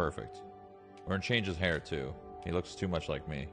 perfect. We're gonna change his hair too. He looks too much like me.